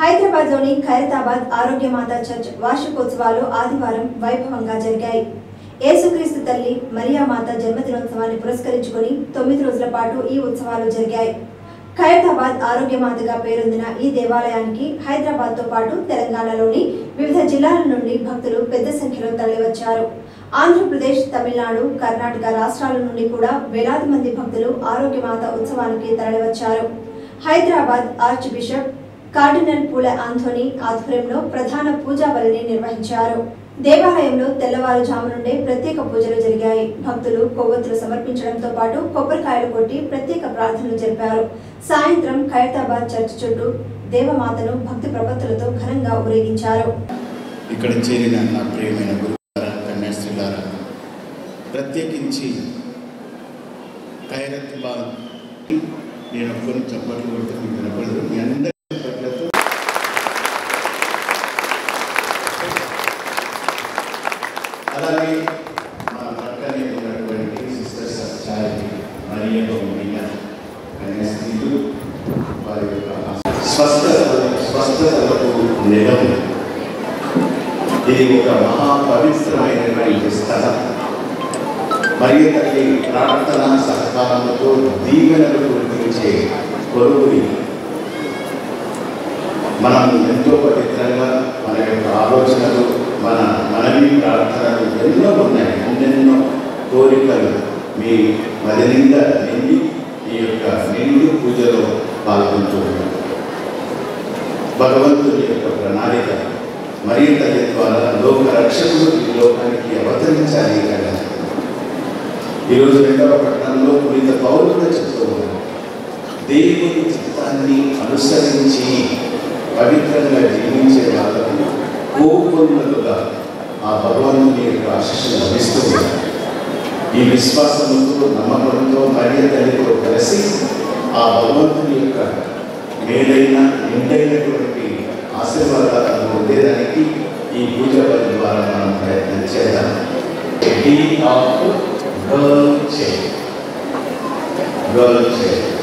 హైదరాబాద్లోని ఖైరతాబాద్ ఆరోగ్యమాత చర్చ్ వార్షికోత్సవాలు ఆదివారం వైభవంగా జరిగాయి. యేసుక్రీస్తు తల్లి మరియామాత జన్మదినోత్సవాన్ని పురస్కరించుకొని తొమ్మిది రోజుల పాటు ఈ ఉత్సవాలు జరిగాయి. ఖైరతాబాద్ ఆరోగ్యమాతగా పేరొందిన ఈ దేవాలయానికి హైదరాబాద్తో పాటు తెలంగాణలోని వివిధ జిల్లాల నుండి భక్తులు పెద్ద సంఖ్యలో తరలివచ్చారు. ఆంధ్రప్రదేశ్ తమిళనాడు కర్ణాటక రాష్ట్రాల నుండి కూడా వేలాది మంది భక్తులు ఆరోగ్యమాత ఉత్సవానికి తరలివచ్చారు. Hyderabad archbishop cardinal Poola Anthony ఆధ్వర్యంలో ప్రధాన పూజా బలిని నిర్వహించారు. దేవాలయంలో తెల్లవారుజాము నుండే ప్రత్యేక పూజలు జరిగాయి. భక్తులు కొవ్వొత్తులు సమర్పించడంతో పాటు కొబ్బరికాయలు కొట్టి ప్రత్యేక ప్రార్థనలు జరిపారు. సాయంత్రం ఖైరతాబాద్ చర్చ్ చుట్టూ దేవమాతను భక్తి ప్రపత్తులతో ఘనంగా ఊరేగించారు. ఇక్కడ చేరిన నా ప్రియమైన గురువారా కన్యాశ్రీలారా ప్రత్యేకించి ఖైరతాబాద్ నేను కొన్ని చప్పట్లు కొడుతూ వినపడదు మీ అందరూ అలాగే మా పక్కనే ఉన్నటువంటి సిస్టర్స్ ఆఫ్ చారిటీ మరియ వారి యొక్క స్వస్థతలకు ఇది ఒక మహా పవిత్రమైనటువంటి స్థలం. మరియు తల్లి ప్రార్థన సహకారంతో దీవెనలు కురిపించే కొలువుని మనం ఎంతో పవిత్రంగా మన యొక్క ఆలోచనలు మన మనవి ప్రార్థనలు ఎన్నో ఉన్నాయి. ఎన్నెన్నో కోరికలు మీ మది నిండా నిండి ఈ యొక్క నిండు పూజలో పాల్గొంటూ భగవంతుడి భగవంతుని యొక్క ప్రణాళిక మరియు తల్లి ద్వారా లోక రక్షకులు ఈ లోకానికి అవతరించాలి కదా ఈరోజు రెండవ పట్టణంలో పునీత పౌరులు చెప్తూ ఉన్నారు దేవుని చిత్తాన్ని అనుసరించి పవిత్రంగా జీవించే వాళ్ళకు కోరుకున్నట్టుగా ఆ భగవంతుని యొక్క ఆశిస్సు లభిస్తూ ఈ విశ్వాసంతో నమ్మకంతో మరియు తల్లితో కలిసి ఆ భగవంతుని యొక్క మేలైన నిండైనటువంటి ఆశీర్వాదాలను పొందేదానికి ఈ పూజ పని ద్వారా మనం ప్రయత్నం చేద్దాం.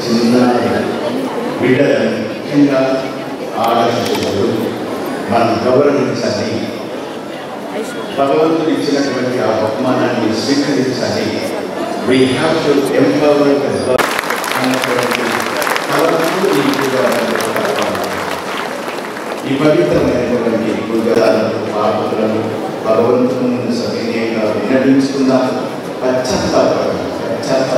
చిన్న బిడ్డ ముఖ్యంగా ఆడపిల్లలు మనం గౌరవించాలి భగవంతుడు ఇచ్చినటువంటి ఆ బహుమానాన్ని స్వీకరించాలి వీ హ్యావ్ టు ఎంపవర్ అన్నటువంటి ఈ పవిత్రమైనటువంటి పూజలను పాపలను భగవంతుని సవినయంగా విన్నవించుకుందాం పశ్చాత్తాపం పశ్చాత్తాపం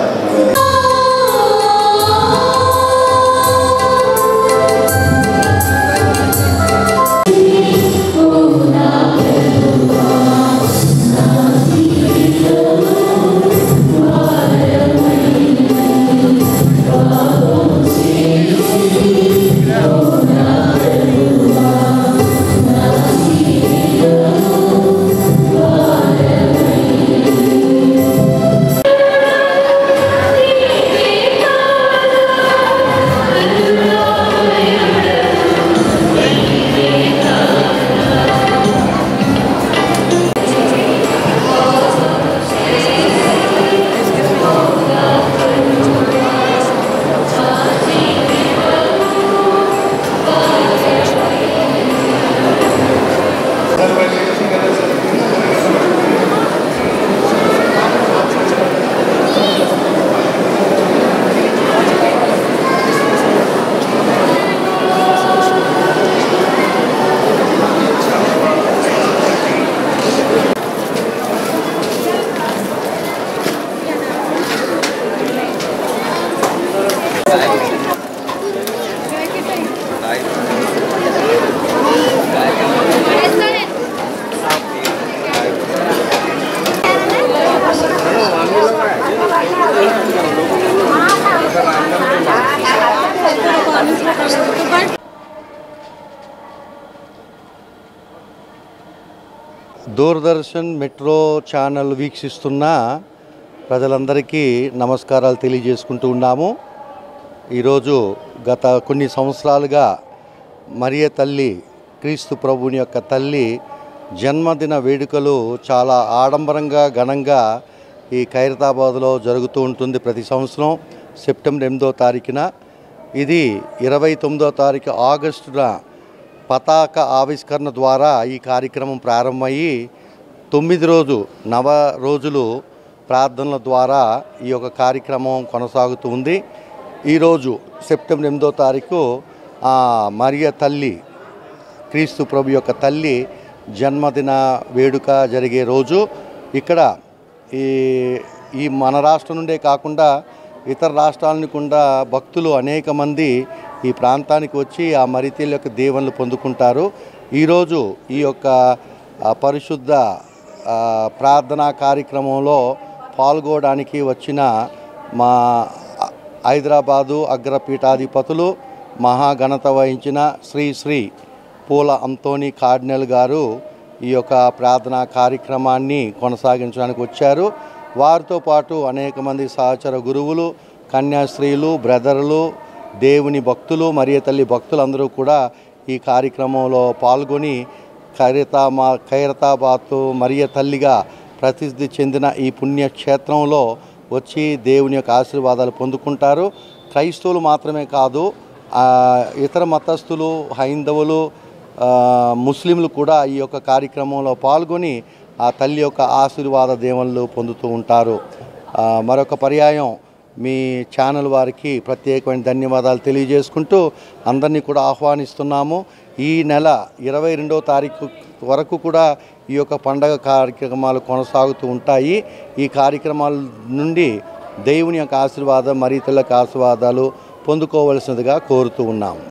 దూరదర్శన్ మెట్రో ఛానల్ వీక్షిస్తున్న ప్రజలందరికీ నమస్కారాలు తెలియజేసుకుంటూ ఉన్నాము. ఈరోజు గత కొన్ని సంవత్సరాలుగా మరియ తల్లి క్రీస్తు ప్రభుని యొక్క తల్లి జన్మదిన వేడుకలు చాలా ఆడంబరంగా ఘనంగా ఈ ఖైరతాబాద్లో జరుగుతూ ఉంటుంది ప్రతి సంవత్సరం సెప్టెంబర్ ఎనిమిదో తారీఖున. ఇది ఇరవై తొమ్మిదో తారీఖు ఆగస్టున పతాక ఆవిష్కరణ ద్వారా ఈ కార్యక్రమం ప్రారంభమయ్యి తొమ్మిది రోజు నవ రోజులు ప్రార్థనల ద్వారా ఈ యొక్క కార్యక్రమం కొనసాగుతూ ఉంది. ఈరోజు సెప్టెంబర్ ఎనిమిదో తారీఖు మరియ తల్లి క్రీస్తు ప్రభు యొక్క తల్లి జన్మదిన వేడుక జరిగే రోజు ఇక్కడ ఈ ఈ మన రాష్ట్రం నుండే కాకుండా ఇతర రాష్ట్రాలని కూడా భక్తులు అనేక మంది ఈ ప్రాంతానికి వచ్చి ఆ మరితీల యొక్క దీవెనలు పొందుకుంటారు. ఈరోజు ఈ యొక్క పరిశుద్ధ ప్రార్థనా కార్యక్రమంలో పాల్గొనడానికి వచ్చిన మా హైదరాబాదు అగ్రపీఠాధిపతులు మహాఘనత వహించిన శ్రీ శ్రీ పూల అంతోని కార్డినల్ గారు ఈ యొక్క ప్రార్థనా కార్యక్రమాన్ని కొనసాగించడానికి వచ్చారు. వారితో పాటు అనేక మంది సహచర గురువులు కన్యాస్త్రీలు బ్రదర్లు దేవుని భక్తులు మరియ తల్లి భక్తులందరూ కూడా ఈ కార్యక్రమంలో పాల్గొని ఖైరతామా ఖైరతాబాద్ మరియ తల్లిగా ప్రసిద్ధి చెందిన ఈ పుణ్యక్షేత్రంలో వచ్చి దేవుని యొక్క ఆశీర్వాదాలు పొందుకుంటారు. క్రైస్తవులు మాత్రమే కాదు ఇతర మతస్థులు హైందవులు ముస్లింలు కూడా ఈ యొక్క కార్యక్రమంలో పాల్గొని ఆ తల్లి యొక్క ఆశీర్వాద దేవుళ్ళు పొందుతూ ఉంటారు. మరొక పర్యాయం మీ ఛానల్ వారికి ప్రత్యేకమైన ధన్యవాదాలు తెలియజేసుకుంటూ అందరినీ కూడా ఆహ్వానిస్తున్నాము. ఈ నెల ఇరవై రెండవ తారీఖు వరకు కూడా ఈ యొక్క పండగ కార్యక్రమాలు కొనసాగుతూ ఉంటాయి. ఈ కార్యక్రమాల నుండి దేవుని యొక్క ఆశీర్వాదం మరి ఇతరులకు ఆశీర్వాదాలు పొందుకోవలసినదిగా కోరుతూ ఉన్నాము.